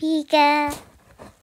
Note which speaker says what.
Speaker 1: Pika.